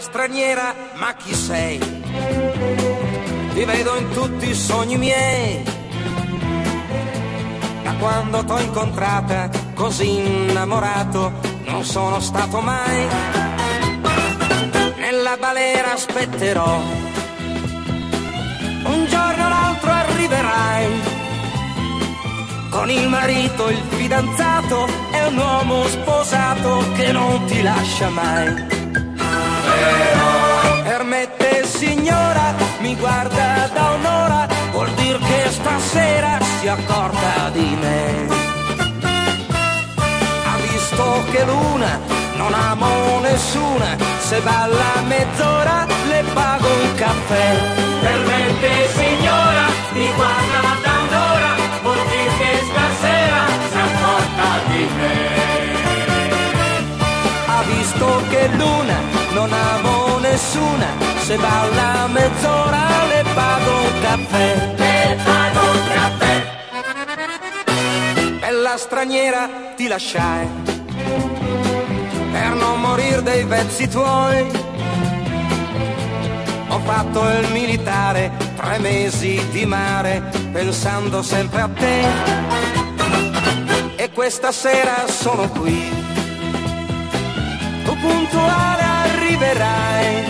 straniera, ma chi sei? Ti vedo in tutti i sogni miei. Da quando t'ho incontrata, così innamorato, non sono stato mai. Nella balera aspetterò. Un giorno o l'altro arriverai. Con il marito, il fidanzato, è un uomo sposato che non ti lascia mai. Che stasera si è accorta di me. Ha visto che l'una non amo nessuna, se balla mezz'ora le pago un caffè. Permette signora, mi guarda da un'ora, vuol dire che stasera si accorta di me. Ha visto che l'una non amo nessuna, se balla mezz'ora le pago un caffè. Straniera ti lasciai per non morir dei vezzi tuoi. Ho fatto il militare, tre mesi di mare, pensando sempre a te. E questa sera sono qui. Tu puntuale arriverai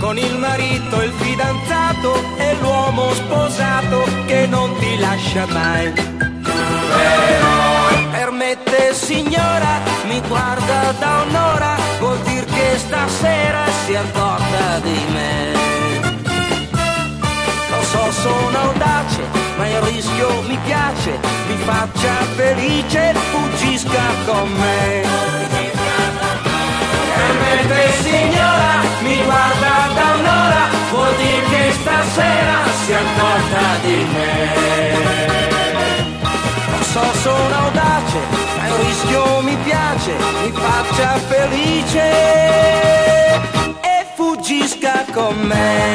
con il marito, il fidanzato e l'uomo sposato che non ti lascia mai. Permette signora, mi guarda da un'ora, vuol dire che stasera si accorta di me. Lo so, sono audace, ma il rischio mi piace, mi faccia felice, fuggisca con me. Mi piace, mi faccia felice e fuggisca con me.